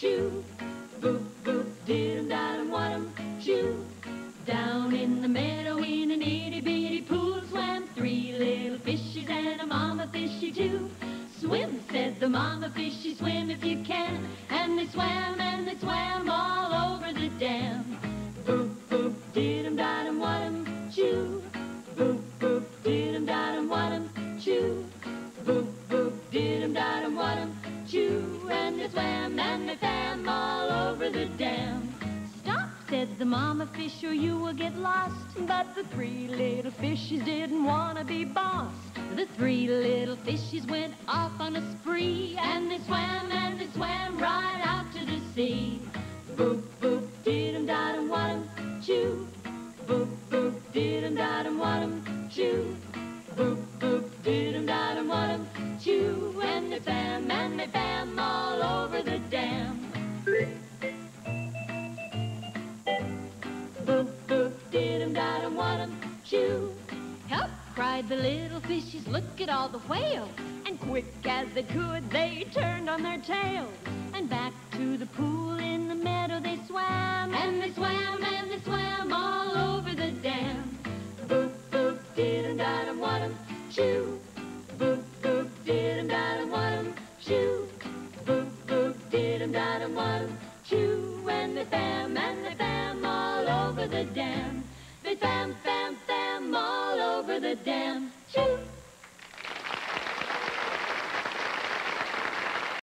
Choo, Boop, boop, diddum, daddum, wadum, choo. Down in the meadow in an itty-bitty pool swam three little fishies and a mama fishy too. Swim, said the mama fishy, swim if you can. And they swam and they swam all over the dam. Boop, boop, diddum, daddum, wadum, choo. Boop, boop, diddum, daddum, wadum, choo. Boop, boop, diddum, daddum, wadum, chew. And they swam and they swam all over the dam. Stop, said the mama fish, or you will get lost. But the three little fishes didn't want to be bossed. The three little fishes went off on a spree, and they swam and they swam right out to the sea. Boop, boop, did-em, da-dum, what-em, chew. Boop, boop, did-em, da-dum, what-em, chew. Boop, boop, chew. And they swam and they swam what-em. Help, cried the little fishes, look at all the whales. And quick as they could, they turned on their tails. And back to the pool in the meadow they swam. And they swam and they swam all over the dam. Boop, boop, did-em, da-dum, what-em, chew. Boop, boop, did-em, da-dum, what-em, chew. Boop, boop, did-em, da-dum, what-em, chew. And they swam and they swam all over the dam. The dam. Choo!